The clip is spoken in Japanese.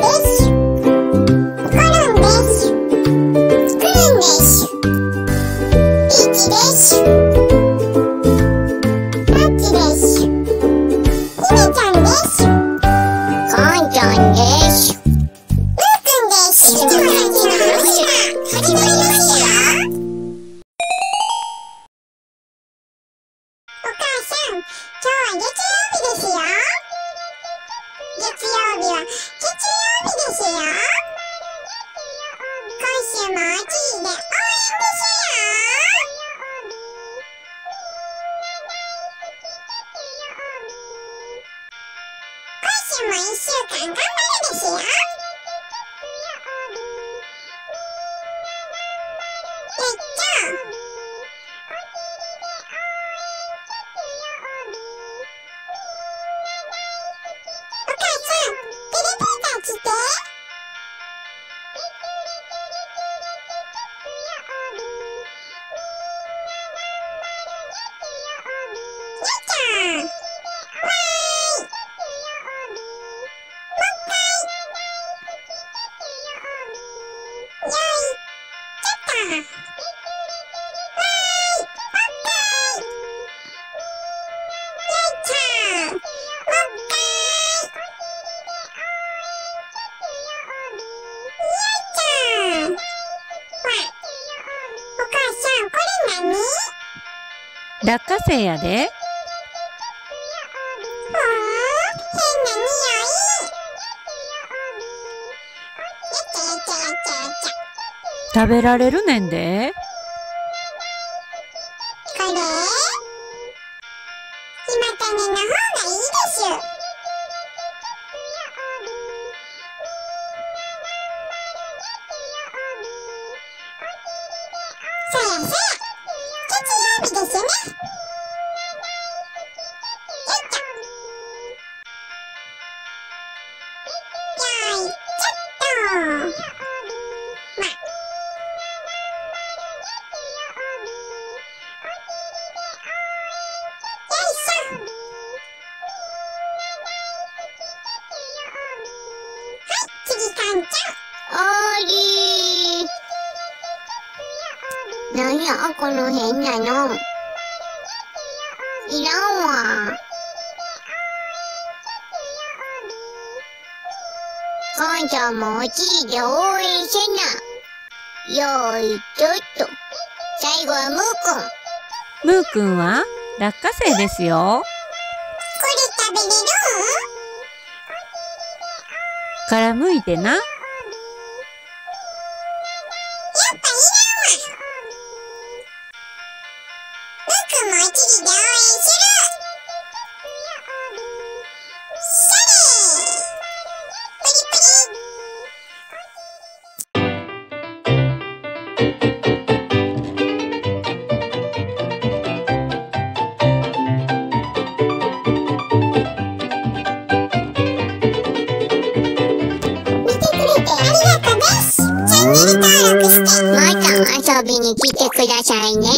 でよ。今週もおじいで応援ですよ。今週も一週間頑張るですよ。えっと、お母さん、テレビーター来て。何落花生やで。食べられるねんで。これ、今種の方がいいです。そはい、次かんちおーりー。なんや、この変なの。いらんわ。かんちゃんもおちりで応援せな。よーい、ちょっと。最後はムーくん。ムーくんは落花生ですよ。ゃん。これ食べれる？からむいてな。やっぱいらんわ。ムーくもおちりで応援する。びに来てくださいね。